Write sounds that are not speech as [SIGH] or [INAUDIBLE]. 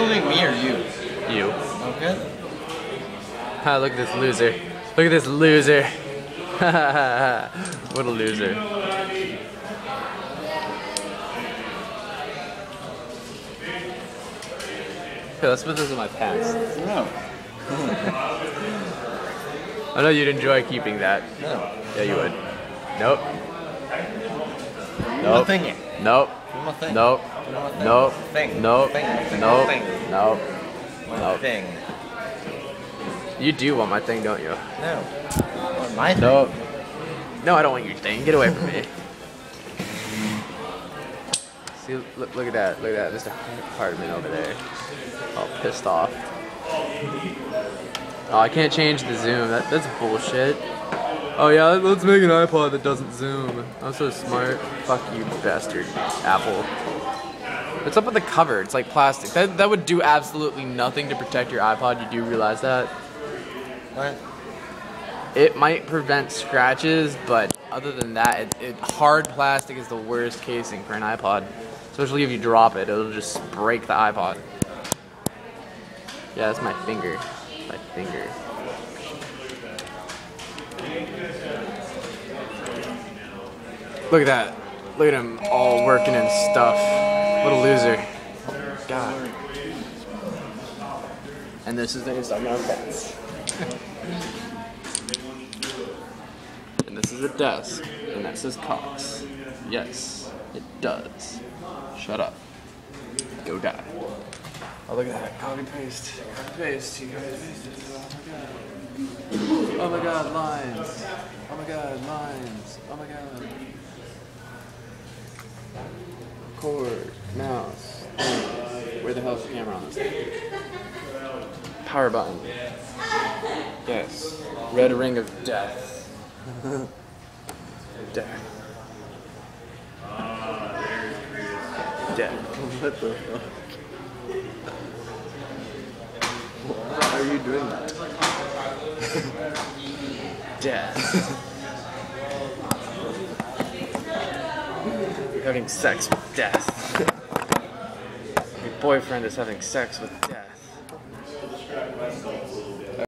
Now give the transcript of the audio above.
filming me or you? You. Okay. Ah, look at this loser. Look at this loser. [LAUGHS] what a loser. Here, let's put this in my pants. No. [LAUGHS] I know you'd enjoy keeping that. No. Yeah, you would. Nope. Nope. thinking. Nope. Do my thing. Nope. My thing. Nope. Thing. Nope. Thing. Nope. Thing. Nope. My Nope. thing. You do want my thing, don't you? No. Or my thing. Nope. No, I don't want your thing. Get away from me. [LAUGHS] See, look, look at that. Look at that. Mr. Hartman over there. All pissed off. Oh, I can't change the zoom. That, that's bullshit. Oh yeah, let's make an iPod that doesn't zoom. I'm so smart. Fuck you, bastard. Apple. What's up with the cover? It's like plastic. That, that would do absolutely nothing to protect your iPod. You do realize that? What? It might prevent scratches, but other than that, it, it, hard plastic is the worst casing for an iPod. Especially if you drop it, it'll just break the iPod. Yeah, that's my finger. My finger. Look at that. Look at him all working and stuff. What a loser. God. And this is the Instagram pants. And this is a desk. And that says Cox. Yes, it does. Shut up. Go die. Oh, look at that. Copy paste. Copy paste. You guys pasted it. Oh my god. Oh my god, lines. Oh my god, lines. Oh my god. Cord, mouse. thing. Where the hell is the camera on this thing? Power button. Yes. Red ring of death. [LAUGHS] death. Death. What the fuck? Why are you doing that? Death. [LAUGHS] Having sex with death. Your boyfriend is having sex with death.